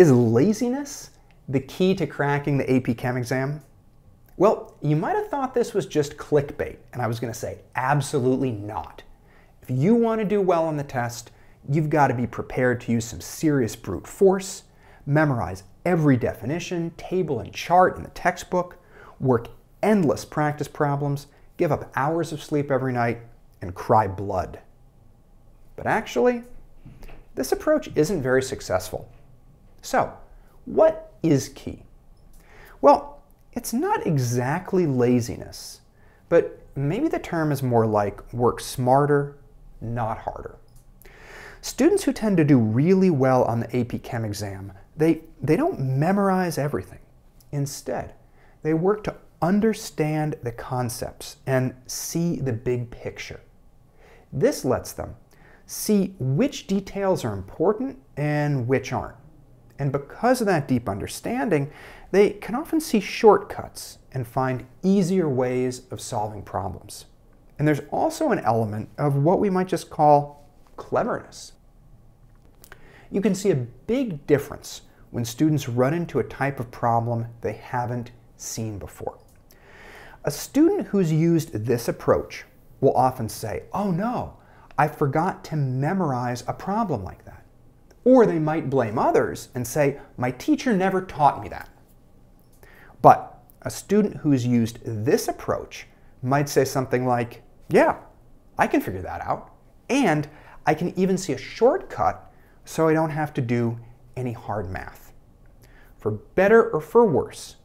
Is laziness the key to cracking the AP Chem exam? Well, you might have thought this was just clickbait, and I was going to say absolutely not. If you want to do well on the test, you've got to be prepared to use some serious brute force, memorize every definition, table, and chart in the textbook, work endless practice problems, give up hours of sleep every night, and cry blood. But actually, this approach isn't very successful. So, what is key? Well, it's not exactly laziness, but maybe the term is more like work smarter, not harder. Students who tend to do really well on the AP Chem exam, they, they don't memorize everything. Instead, they work to understand the concepts and see the big picture. This lets them see which details are important and which aren't. And because of that deep understanding, they can often see shortcuts and find easier ways of solving problems. And there's also an element of what we might just call cleverness. You can see a big difference when students run into a type of problem they haven't seen before. A student who's used this approach will often say, oh no, I forgot to memorize a problem like that. Or they might blame others and say, my teacher never taught me that. But a student who's used this approach might say something like, yeah, I can figure that out. And I can even see a shortcut so I don't have to do any hard math. For better or for worse,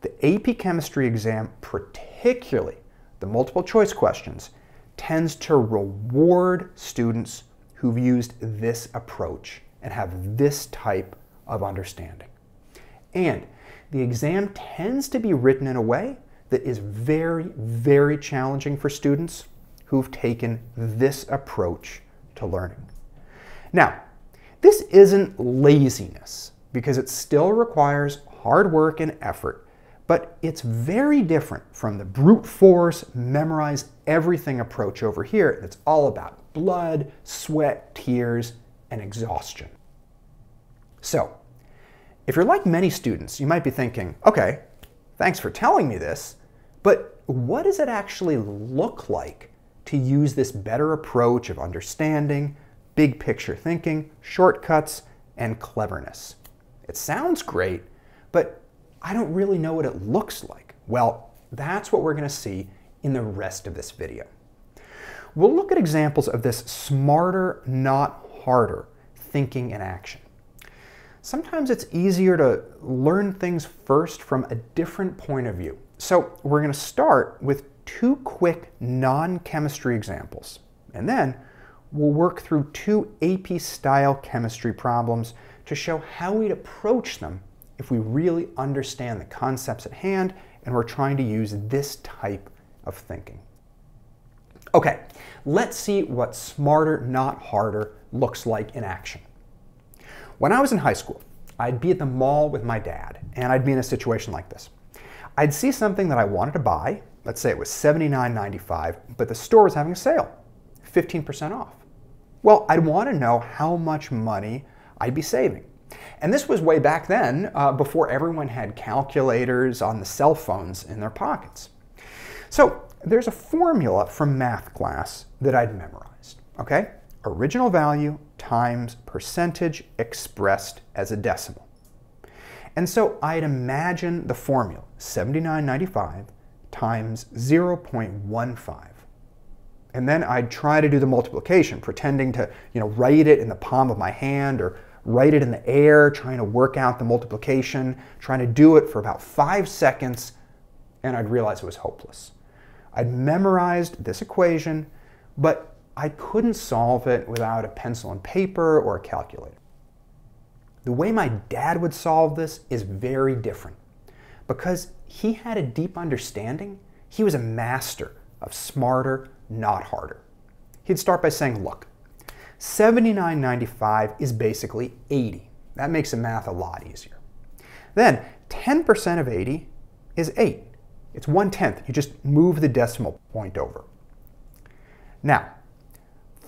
the AP Chemistry exam, particularly the multiple choice questions, tends to reward students who've used this approach and have this type of understanding. And the exam tends to be written in a way that is very, very challenging for students who've taken this approach to learning. Now, this isn't laziness because it still requires hard work and effort, but it's very different from the brute force, memorize everything approach over here that's all about blood, sweat, tears, and exhaustion. So, if you're like many students, you might be thinking, okay, thanks for telling me this, but what does it actually look like to use this better approach of understanding, big picture thinking, shortcuts, and cleverness? It sounds great, but I don't really know what it looks like. Well, that's what we're going to see in the rest of this video. We'll look at examples of this smarter, not harder thinking in action sometimes it's easier to learn things first from a different point of view. So we're going to start with two quick non-chemistry examples, and then we'll work through two AP-style chemistry problems to show how we'd approach them if we really understand the concepts at hand and we're trying to use this type of thinking. Okay, let's see what smarter, not harder looks like in action. When I was in high school, I'd be at the mall with my dad, and I'd be in a situation like this. I'd see something that I wanted to buy, let's say it was $79.95, but the store was having a sale, 15% off. Well, I'd want to know how much money I'd be saving. And this was way back then, uh, before everyone had calculators on the cell phones in their pockets. So there's a formula from math class that I'd memorized, okay? Original value times percentage expressed as a decimal. And so I'd imagine the formula, 79.95 times 0.15. And then I'd try to do the multiplication, pretending to you know, write it in the palm of my hand or write it in the air, trying to work out the multiplication, trying to do it for about five seconds, and I'd realize it was hopeless. I'd memorized this equation, but I couldn't solve it without a pencil and paper or a calculator. The way my dad would solve this is very different. Because he had a deep understanding, he was a master of smarter, not harder. He'd start by saying, look, 79.95 is basically 80. That makes the math a lot easier. Then 10% of 80 is 8. It's one tenth. You just move the decimal point over. Now,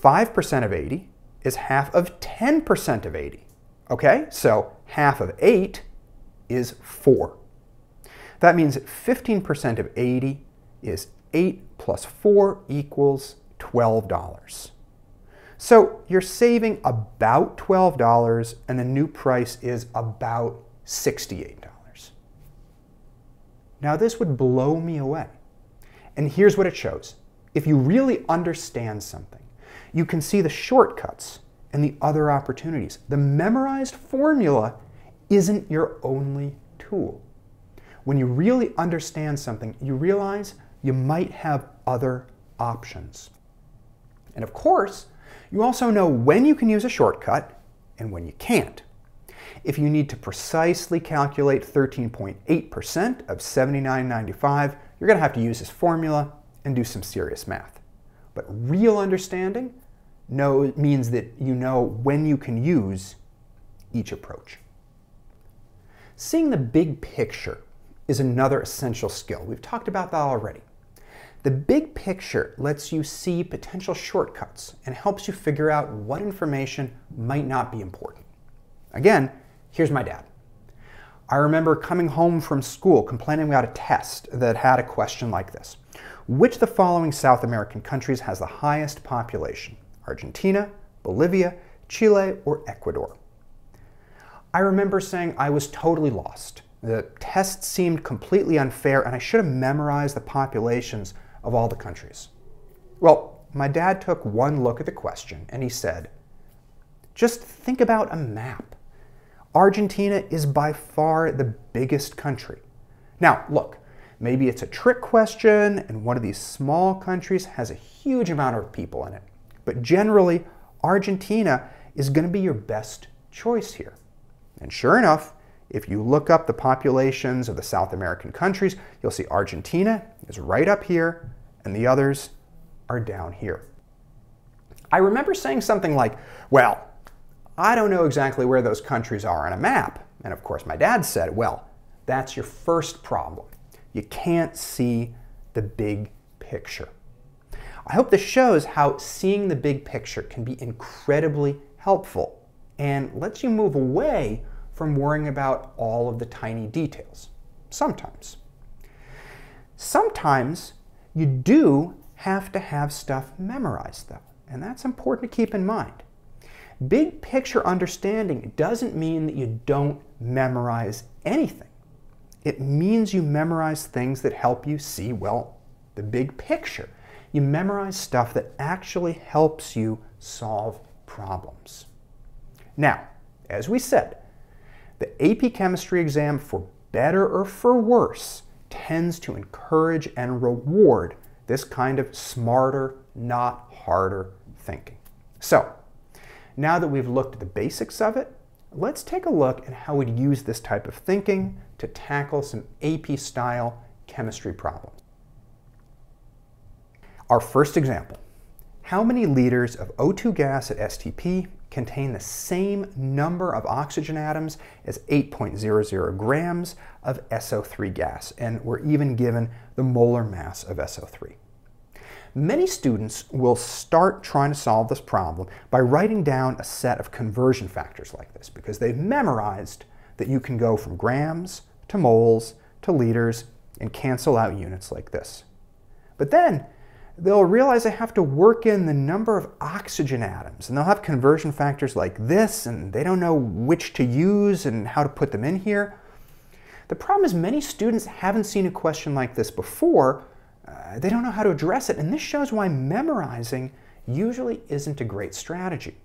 5% of 80 is half of 10% of 80. Okay, so half of 8 is 4. That means 15% of 80 is 8 plus 4 equals $12. So you're saving about $12 and the new price is about $68. Now this would blow me away. And here's what it shows. If you really understand something, you can see the shortcuts and the other opportunities. The memorized formula isn't your only tool. When you really understand something, you realize you might have other options. And of course, you also know when you can use a shortcut and when you can't. If you need to precisely calculate 13.8% of 79.95, you're going to have to use this formula and do some serious math. But real understanding means that you know when you can use each approach. Seeing the big picture is another essential skill. We've talked about that already. The big picture lets you see potential shortcuts and helps you figure out what information might not be important. Again, here's my dad. I remember coming home from school complaining about a test that had a question like this. Which of the following South American countries has the highest population? Argentina, Bolivia, Chile, or Ecuador? I remember saying I was totally lost. The test seemed completely unfair and I should have memorized the populations of all the countries. Well, my dad took one look at the question and he said, just think about a map. Argentina is by far the biggest country. Now, look, maybe it's a trick question and one of these small countries has a huge amount of people in it. But generally, Argentina is going to be your best choice here. And sure enough, if you look up the populations of the South American countries, you'll see Argentina is right up here and the others are down here. I remember saying something like, well, I don't know exactly where those countries are on a map. And of course, my dad said, well, that's your first problem. You can't see the big picture. I hope this shows how seeing the big picture can be incredibly helpful and lets you move away from worrying about all of the tiny details. Sometimes. Sometimes you do have to have stuff memorized, though, and that's important to keep in mind. Big picture understanding doesn't mean that you don't memorize anything. It means you memorize things that help you see, well, the big picture. You memorize stuff that actually helps you solve problems. Now, as we said, the AP Chemistry exam, for better or for worse, tends to encourage and reward this kind of smarter, not harder thinking. So, now that we've looked at the basics of it, let's take a look at how we'd use this type of thinking to tackle some AP-style chemistry problems. Our first example. How many liters of O2 gas at STP contain the same number of oxygen atoms as 8.00 grams of SO3 gas? And we're even given the molar mass of SO3. Many students will start trying to solve this problem by writing down a set of conversion factors like this because they've memorized that you can go from grams to moles to liters and cancel out units like this. But then they'll realize they have to work in the number of oxygen atoms and they'll have conversion factors like this and they don't know which to use and how to put them in here. The problem is many students haven't seen a question like this before uh, they don't know how to address it. And this shows why memorizing usually isn't a great strategy.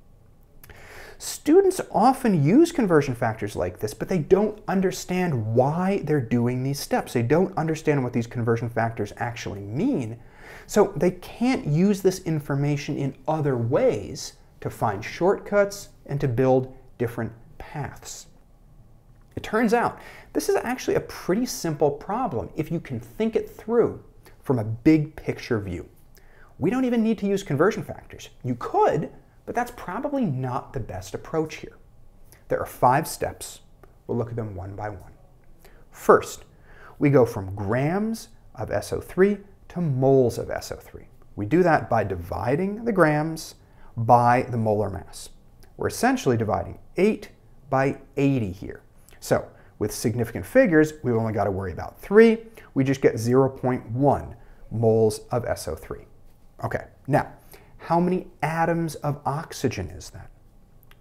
Students often use conversion factors like this, but they don't understand why they're doing these steps. They don't understand what these conversion factors actually mean. So they can't use this information in other ways to find shortcuts and to build different paths. It turns out this is actually a pretty simple problem if you can think it through from a big picture view. We don't even need to use conversion factors. You could, but that's probably not the best approach here. There are five steps. We'll look at them one by one. First, we go from grams of SO3 to moles of SO3. We do that by dividing the grams by the molar mass. We're essentially dividing 8 by 80 here. So with significant figures, we've only got to worry about 3. We just get 0.1 moles of SO3. Okay, now, how many atoms of oxygen is that?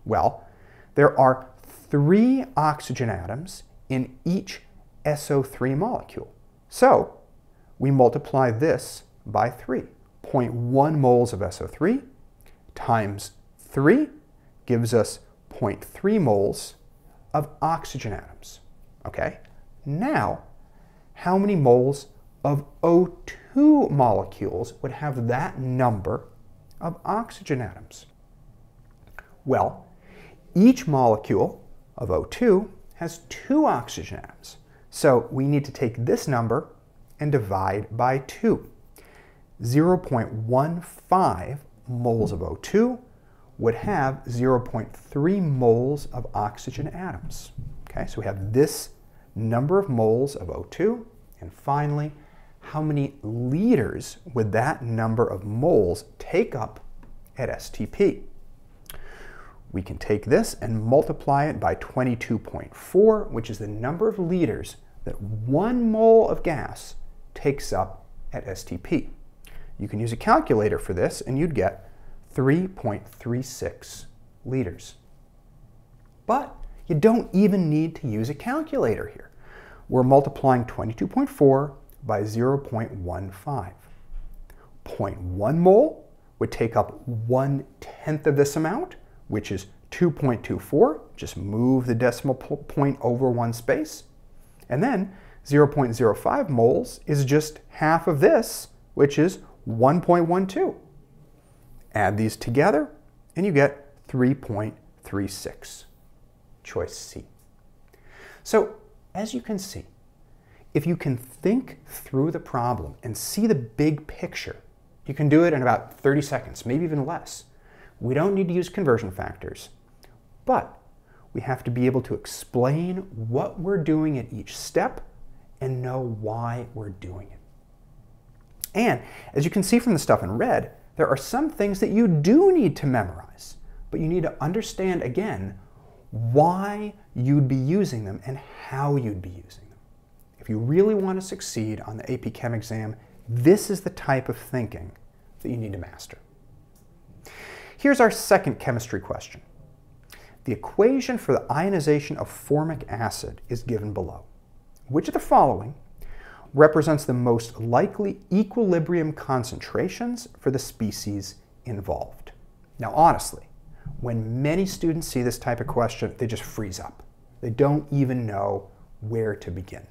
Well, there are three oxygen atoms in each SO3 molecule. So we multiply this by 3. 0.1 moles of SO3 times 3 gives us 0.3 moles of oxygen atoms. Okay, now how many moles of O2 molecules would have that number of oxygen atoms? Well, each molecule of O2 has two oxygen atoms. So we need to take this number and divide by 2. 0.15 moles of O2 would have 0.3 moles of oxygen atoms. Okay, so we have this number of moles of O2, and finally, how many liters would that number of moles take up at STP? We can take this and multiply it by 22.4, which is the number of liters that one mole of gas takes up at STP. You can use a calculator for this and you'd get 3.36 liters. But you don't even need to use a calculator here. We're multiplying 22.4 by 0.15. 0.1 mole would take up one tenth of this amount, which is 2.24. Just move the decimal point over one space. And then 0.05 moles is just half of this, which is 1.12. Add these together, and you get 3.36. Choice C. So, as you can see, if you can think through the problem and see the big picture, you can do it in about 30 seconds, maybe even less. We don't need to use conversion factors, but we have to be able to explain what we're doing at each step and know why we're doing it. And as you can see from the stuff in red, there are some things that you do need to memorize, but you need to understand again why you'd be using them and how you'd be using them. If you really want to succeed on the AP Chem exam, this is the type of thinking that you need to master. Here's our second chemistry question. The equation for the ionization of formic acid is given below. Which of the following represents the most likely equilibrium concentrations for the species involved? Now honestly, when many students see this type of question, they just freeze up. They don't even know where to begin.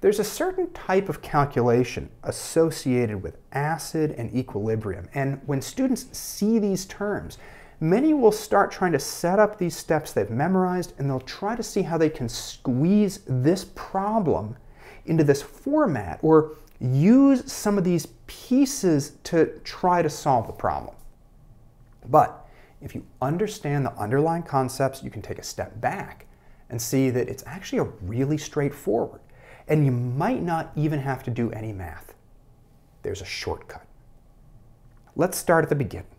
There's a certain type of calculation associated with acid and equilibrium, and when students see these terms, many will start trying to set up these steps they've memorized and they'll try to see how they can squeeze this problem into this format or use some of these pieces to try to solve the problem. But if you understand the underlying concepts, you can take a step back and see that it's actually a really straightforward. And you might not even have to do any math. There's a shortcut. Let's start at the beginning.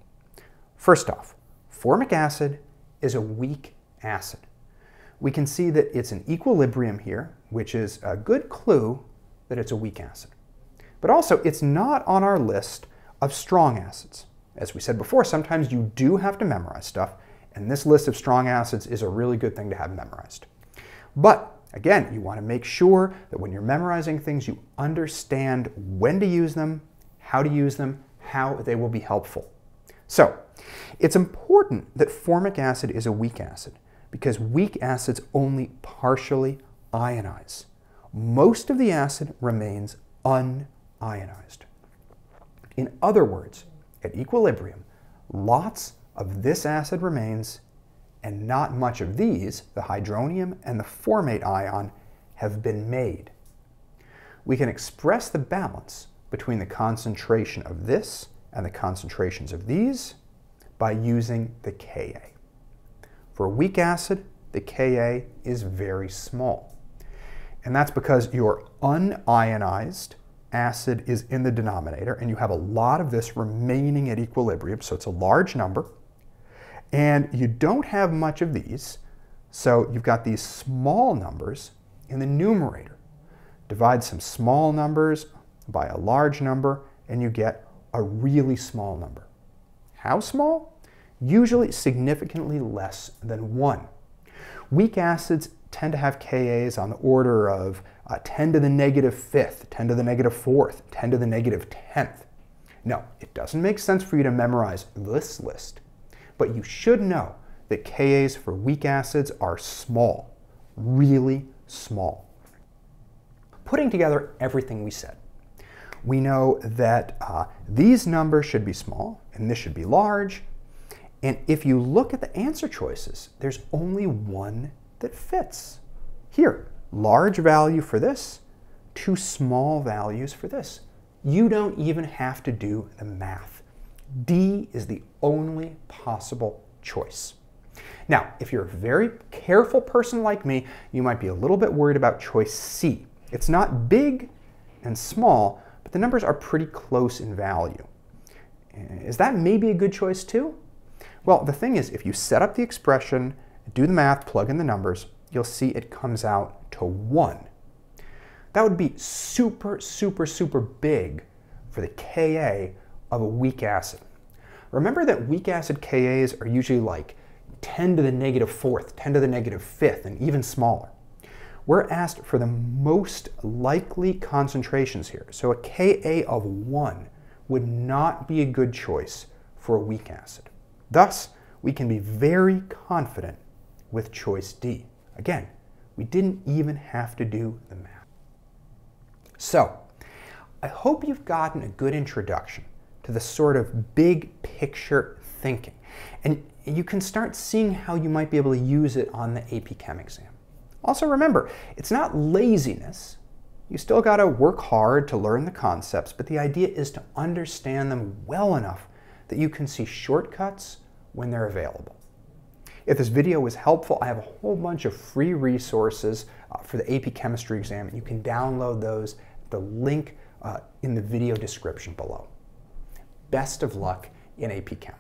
First off, formic acid is a weak acid. We can see that it's an equilibrium here, which is a good clue that it's a weak acid. But also, it's not on our list of strong acids. As we said before, sometimes you do have to memorize stuff, and this list of strong acids is a really good thing to have memorized. But again, you want to make sure that when you're memorizing things, you understand when to use them, how to use them, how they will be helpful. So, it's important that formic acid is a weak acid because weak acids only partially ionize. Most of the acid remains unionized. In other words, at equilibrium, lots of this acid remains and not much of these, the hydronium and the formate ion, have been made. We can express the balance between the concentration of this and the concentrations of these by using the Ka. For a weak acid, the Ka is very small. And that's because your unionized acid is in the denominator and you have a lot of this remaining at equilibrium, so it's a large number. And you don't have much of these, So you've got these small numbers in the numerator. Divide some small numbers by a large number, and you get a really small number. How small? Usually significantly less than 1. Weak acids tend to have Kas on the order of uh, 10 to the negative 5th, 10 to the negative 4th, 10 to the negative 10th. No, it doesn't make sense for you to memorize this list, but you should know that Kas for weak acids are small, really small. Putting together everything we said, we know that uh, these numbers should be small and this should be large. And if you look at the answer choices, there's only one that fits. Here, large value for this, two small values for this. You don't even have to do the math. D is the only possible choice. Now, if you're a very careful person like me, you might be a little bit worried about choice C. It's not big and small, but the numbers are pretty close in value. Eh, is that maybe a good choice too? Well, the thing is, if you set up the expression, do the math, plug in the numbers, you'll see it comes out to 1. That would be super, super, super big for the Ka of a weak acid. Remember that weak acid Kas are usually like 10 to the negative fourth, 10 to the negative fifth, and even smaller. We're asked for the most likely concentrations here. So a Ka of 1 would not be a good choice for a weak acid. Thus, we can be very confident with choice D. Again, we didn't even have to do the math. So, I hope you've gotten a good introduction to the sort of big picture thinking. And you can start seeing how you might be able to use it on the AP Chem exam. Also remember, it's not laziness. You still got to work hard to learn the concepts, but the idea is to understand them well enough that you can see shortcuts when they're available. If this video was helpful, I have a whole bunch of free resources uh, for the AP Chemistry exam. You can download those at the link uh, in the video description below. Best of luck in AP Chem.